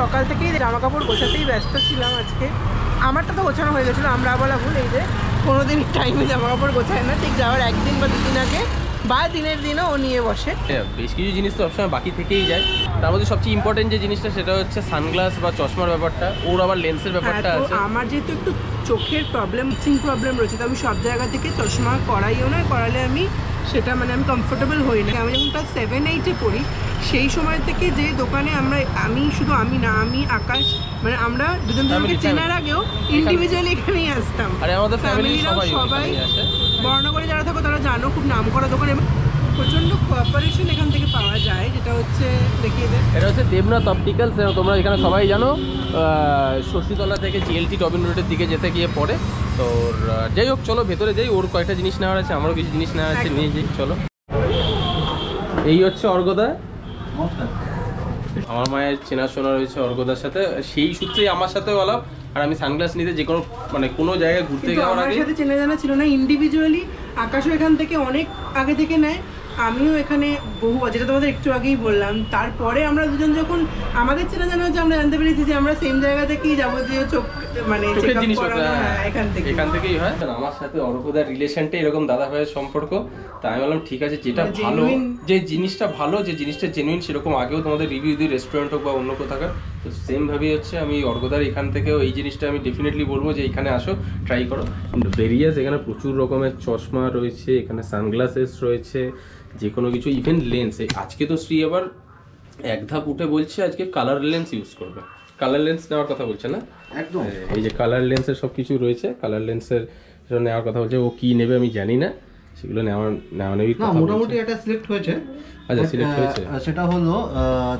সকাল থেকেই জামা কাপড় গোছাতেই ব্যস্ত ছিলাম আজকে। আমারটা তো গোছানো হয়ে গেছিল আমরা বলা ভুল এই যে কোনোদিন টাইমে জামা কাপড় গোছায় না ঠিক যাওয়ার একদিন বা দুদিন আগে বা দিনের দিনও ও নিয়ে বসে। হ্যাঁ, বেশ কিছু জিনিস তো সবসময় বাকি থেকেই যায়। তার মধ্যে সবচেয়ে ইম্পর্টেন্ট যে জিনিসটা সেটা হচ্ছে সানগ্লাস বা চশমার ব্যাপারটা ওর আবার লেন্সের হ্যাঁ ব্যাপারটা আছে। আমার যেহেতু একটু চোখের প্রবলেম চিং প্রবলেম রয়েছে তো আমি সব জায়গা থেকে চশমা করাইও না করালে আমি সেটা মানে আমি কমফোর্টেবল হই না। আমি যখন ক্লাস সেভেন এইটে পড়ি সেই সময় থেকে যে দোকানে আমরা আমি শুধু আমি না আমি আকাশ মানে আমরা দুজন দুজনকে চেনার আগেও ইন্ডিভিজুয়ালি এখানেই আসতাম। ফ্যামিলিরাও সবাই সবাই বর্ণগরে যারা থাকো তারা জানো খুব নাম করা দোকান এবং প্রচণ্ড কোঅপারেশন এখান থেকে পাওয়া যায় যেটা হচ্ছে দেখিয়ে দেয় এটা হচ্ছে দেবনাথ অপটিক্যালস তোমরা এখানে সবাই জানো। ষষ্ঠীতলা থেকে জিএলটি টবিন রোডের দিকে যেতে গিয়ে পড়ে। তো ওর, যাই হোক চলো ভেতরে যাই। ওর কয়েকটা জিনিস নেওয়ার আছে আমারও কিছু জিনিস নেওয়ার আছে। নিয়ে যাই চলো। এই হচ্ছে অর্গদা। আমার মায়ের চেনাশোনা রয়েছে অর্গদার সাথে। সেই সূত্রেই আমার সাথেও আলাপ। আর আমি সানগ্লাস নিতে যে কোনো মানে কোনো জায়গায় ঘুরতে যাওয়ার আমার আগে সাথে চেনা জানা ছিল না ইন্ডিভিজুয়ালি আকাশও এখান থেকে অনেক আগে থেকে নেয়। আমিও এখানে বহু যেটা তোমাদের একটু আগেই বললাম। তারপরে আমরা দুজন যখন আমাদের চেনা জানা হচ্ছে আমরা জানতে পেরেছি যে আমরা সেম জায়গা থেকেই যাবতীয় চোখ মানে জিনিস হ্যাঁ এখান থেকে। এখান থেকেই হয়। আমার সাথে রিলেশনটা এরকম দাদা ভাইয়ের সম্পর্ক তাই আমি বললাম ঠিক আছে যেটা মানে ভালো যে জিনিসটা ভালো যে জিনিসটা জেনুইন সেরকম আগেও তোমাদের রিভিউ দিই রেস্টুরেন্ট হোক বা অন্য কোথাকার তো সেম ভাবেই হচ্ছে আমি এখান থেকেও এই জিনিসটা আমি ডেফিনেটলি বলব যে এখানে আসো ট্রাই করো। ভেরিয়াস এখানে প্রচুর রকমের চশমা রয়েছে এখানে সানগ্লাসেস রয়েছে যে কোনো কিছু ইভেন লেন্স আজকে তো শ্রী আবার এক ধাপ উঠে বলছে আজকে কালার লেন্স ইউজ করবে। কালার লেন্স নেওয়ার কথা বলছে না? একদম। এই যে কালার লেন্সের সব কিছু রয়েছে কালার লেন্সের সেটা নেওয়ার কথা বলছে ও কি নেবে আমি জানি না সেগুলো নেওয়া নেওয়া নেবি না মোটামুটি একটা সিলেক্ট হয়েছে। আচ্ছা, আহ, হয়েছে। সেটা হলো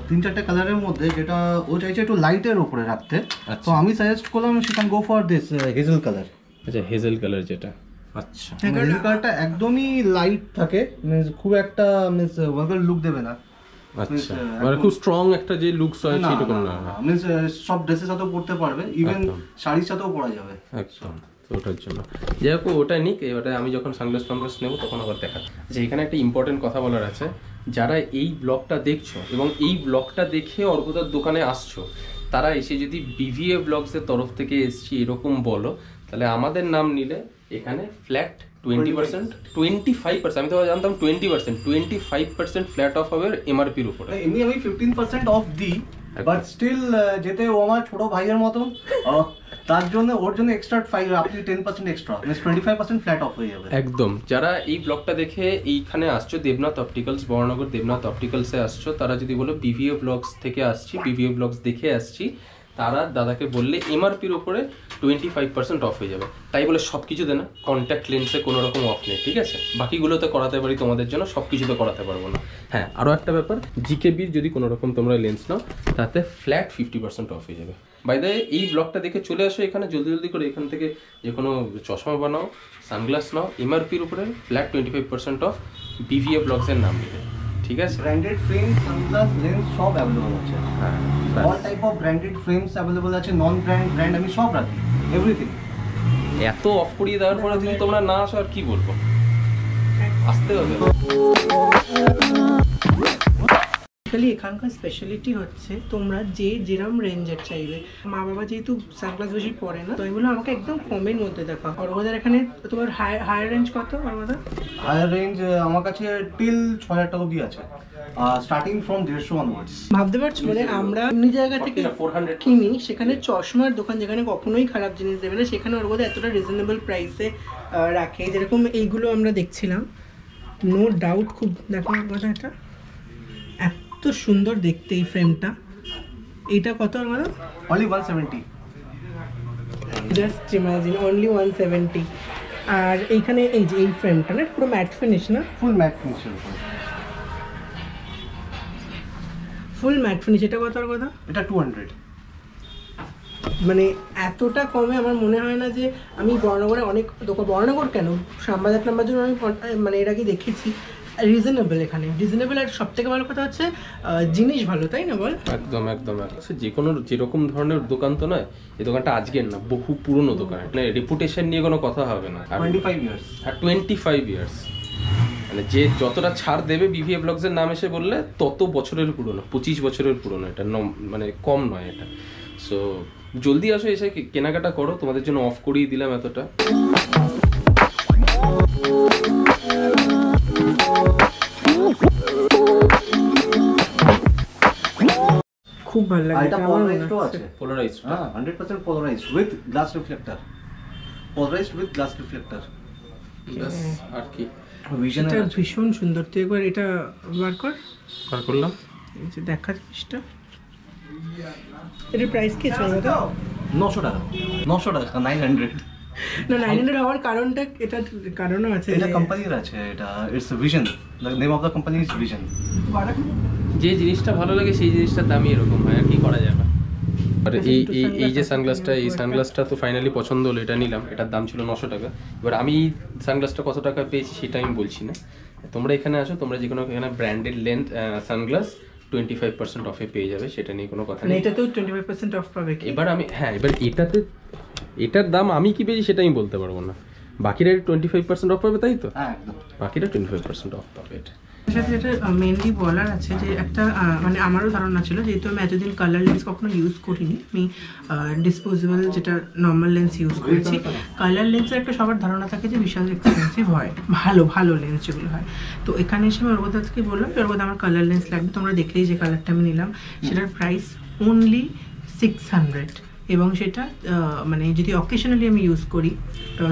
তিন চারটে কালারের মধ্যে যেটা ও চাইছে একটু লাইটের উপরে রাখতে। আচ্ছা। তো আমি সাজেস্ট করলাম সে can go for this hazel colour আচ্ছা হেজেল কালার যেটা। আচ্ছা। হেজেল কালারটা একদমই লাইট থাকে মিন্স খুব একটা মিন্স ওয়ার্কার লুক দেবে না। আচ্ছা। মানে খুব স্ট্রং একটা যে লুকস হয় সেরকম না মিন্স সব ড্রেসের সাথেও পরতে পারবে ইভেন শাড়ির সাথেও পরা যাবে। একদম ওটার জন্য। যাই হোক ওটা নিক এবারে আমি যখন সানগ্লাস ফানগ্লাস নেব তখন আবার দেখা আচ্ছা এখানে একটা ইম্পর্টেন্ট কথা বলার আছে। যারা এই ব্লগটা দেখছ এবং এই ব্লগটা দেখে অর্পদার দোকানে আসছো তারা এসে যদি বিভিএ ব্লগসের তরফ থেকে এসছি এরকম বলো তাহলে আমাদের নাম নিলে এখানে flat twenty percent twenty five percent আমি তো জানতাম twenty percent twenty five percent flat off হবে এমআরপির উপরে। এমনি আমি ফিফটিন পার্সেন্ট অফ দিই বাট স্টিল যেতে ও আমার ছোট ভাইয়ের মতন তার জন্য ওর জন্য এক্সট্রা ফাইভ আপনি ten percent extra twenty five percent flat off হয়ে যাবে। একদম। যারা এই ব্লগটা দেখে এইখানে আসছো দেবনাথ অপটিক্যালস বড়নগর দেবনাথ অপটিক্যালসে আসছো তারা যদি বলো বিভিএ ব্লগস থেকে আসছি বিভিএ ব্লগস দেখে আসছি তারা দাদাকে বললে এমআরপির উপরে টোয়েন্টি ফাইভ পার্সেন্ট অফ হয়ে যাবে। তাই বলে সব কিছুতে না কন্ট্যাক্ট লেন্সে কোনো রকম অফ নেই, ঠিক আছে? বাকিগুলোতে করাতে পারি তোমাদের জন্য সব কিছুতে করাতে পারব না। হ্যাঁ আরও একটা ব্যাপার জিকেবির যদি কোনো রকম তোমরা লেন্স নাও, তাতে ফ্ল্যাট ফিফটি পার্সেন্ট অফ হয়ে যাবে। বাই দ্য এই ব্লগটা দেখে চলে আসো এখানে, জলদি জলদি করে এখান থেকে যে কোনো চশমা বানাও সানগ্লাস নাও এমআরপির উপরে flat twenty five percent off বিভিএ ব্লগসের নাম নেবে। ঠিক আছে? ব্র্যান্ডেড ফ্রেম সানগ্লাস লেন্স সব অ্যাভেলেবল আছে। হ্যাঁ all type of branded frames available আছে নন ব্র্যান্ড ব্র্যান্ড আমি সব রাখি এভরিথিং এত অফ করিয়ে দেওয়ার পরে যদি তোমরা না আসো আর কি বলব? আসতে হবে। বেসিক্যালি এখানকার স্পেশালিটি হচ্ছে তোমরা যে যেরম রেঞ্জের চাইবে। মা বাবা যেহেতু সানগ্লাস বেশি পরে না তো বললাম আমাকে একদম কমের মধ্যে দেখা। অর্গদার এখানে তোমার হায়ার রেঞ্জ কত অর্গদা হায়ার রেঞ্জ আমার কাছে টিল ছ হাজার টাকা অবধি আছে। স্টার্টিং ফ্রম দেড়শো অনওয়ার্ডস ভাবতে পারছ? মানে আমরা এমনি জায়গা থেকে কিনি সেখানে চশমার দোকান যেখানে কখনোই খারাপ জিনিস দেবে না সেখানে ওর বোধহয় এতটা রিজনেবল প্রাইসে রাখে। যেরকম এইগুলো আমরা দেখছিলাম। নো ডাউট খুব দেখো কথা এটা। এত সুন্দর দেখতে এই ফ্রেমটা এইটা কত আমরা only one seventy just imagine only one seventy আর এইখানে এই যে এই ফ্রেমটা না? পুরো ম্যাট ফিনিশ না? Full matte finish full matte finish এটা কত আর কথা? এটা টু হান্ড্রেড মানে এতটা কমে আমার মনে হয় না যে আমি বর্ণগরে অনেক দোকান বর্ণগর কেন? শ্যামবাজার জন্য আমি মানে এর আগে দেখেছি। রিজনেবল এখানে। রিজনেবল আর সব থেকে ভালো কথা হচ্ছে জিনিস ভালো তাই না বল? একদম একদম একদম। সে যে কোনো যেরকম ধরনের দোকান তো নয় এই দোকানটা আজকের না বহু পুরনো দোকান। মানে রেপুটেশন নিয়ে কোনো কথা হবে না। টোয়েন্টি ফাইভ ইয়ার্স আর টোয়েন্টি ফাইভ ইয়ার্স মানে যে যতটা ছাড় দেবে বিভিএ ব্লগসের নাম এসে বললে তত বছরের পুরনো পঁচিশ বছরের পুরনো। এটা নম- মানে কম নয় এটা। সো জলদি আসো এসে কে- কেনাকাটা করো তোমাদের জন্য অফ করিয়ে দিলাম এতটা। খুব ভালো লাগে এটা হচ্ছে। আছে। পোলারাইজ হ্যাঁ hundred percent polarized with glass reflector polarized with glass reflector আর কি। ভিশন এটা ভীষণ সুন্দর। তুই একবার এটা বার কর। আর করলাম। এই যে দেখা জিনিসটা। এটার প্রাইস কি আছে বলতো? নশো টাকা। নশো টাকা নাইন হান্ড্রেড না নাইন হান্ড্রেড হওয়ার কারণটা এটা কারণও আছে এটা কোম্পানির আছে এটা it's vision the name of the company is vision যে জিনিসটা ভালো লাগে সেই জিনিসটার দামই এরকম হয় আর কি করা যাবে? আর আচ্ছা, এই এই এই যে সানগ্লাসটা এই সানগ্লাসটা তো ফাইনালি পছন্দ হলো এটা নিলাম এটার দাম ছিল নশো টাকা। এবার আমি এই সানগ্লাসটা কত টাকা পেয়েছি সেটা আমি বলছি না। তোমরা এখানে আসো তোমরা যে কোনো এখানে branded lens sunglass twenty five percent অফে পেয়ে যাবে সেটা নিয়ে কোনো কথা মানে নেই। এটাতেও টোয়েন্টি ফাইভ পার্সেন্ট অফ পাবে এবার আমি হ্যাঁ এবার এটাতে এটার দাম আমি কি পেয়েছি সেটা আমি বলতে পারব না। বাকিরা টোয়েন্টি ফাইভ পার্সেন্ট অফ পাবে তাই তো? হ্যাঁ বাকিরা টোয়েন্টি ফাইভ পার্সেন্ট অফ পাবে এটা। সাথে যেটা মেনলি বলার আছে যে একটা মানে আমারও ধারণা ছিল, যেহেতু আমি এতদিন কালার লেন্স কখনো ইউজ করিনি, আমি ডিসপোজেবল যেটা নর্মাল লেন্স ইউজ করেছি কালার লেন্সের একটা সবার ধারণা থাকে যে বিশাল এক্সপেন্সিভ হয়, ভালো ভালো লেন্স যেগুলো হয়। তো এখানে এসে আমি অর্গদা থেকে বললাম যে অর্গদা আমার কালার লেন্স লাগবে, তোমরা দেখলেই যে কালারটা আমি নিলাম। সেটার প্রাইস অনলি সিক্স হান্ড্রেড এবং সেটা মানে যদি অকেশনালি আমি ইউজ করি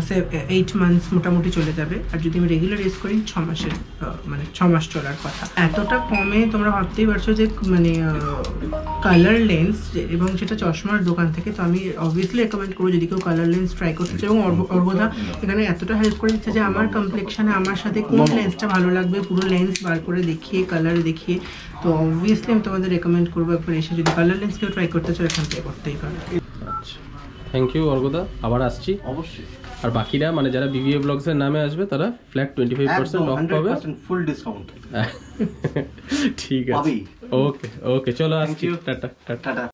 সে এইট মান্থস মোটামুটি চলে যাবে। আর যদি আমি রেগুলার ইউজ করি ছ মাসের মানে ছ মাস চলার কথা। এতটা কমে তোমরা ভাবতেই পারছ যে মানে কালার লেন্স এবং সেটা চশমার দোকান থেকে। তো আমি অবভিয়াসলি রেকমেন্ড করব যদি কেউ কালার লেন্স ট্রাই করতে চায়। এবং অর্গদা এখানে এতটা হেল্প করে দিচ্ছে যে আমার কমপ্লেকশানে আমার সাথে কোন লেন্সটা ভালো লাগবে? পুরো লেন্স বার করে দেখিয়ে কালার দেখিয়ে। তো অবভিয়াসলি আমি তোমাদের রেকমেন্ড করব একবার এসে যদি কালার লেন্স কেউ ট্রাই করতে চাও এখান থেকে করতেই পারো। আচ্ছা। থ্যাংক ইউ অর্গদা। আবার আসছি। অবশ্যই। আর বাকিরা মানে যারা বিবিএ ব্লগসের নামে আসবে তারা flat twenty five percent off পাবে। ফুল ডিসকাউন্ট ঠিক আছে। ওকে ওকে চলো আসছি। টাটা। টাটা।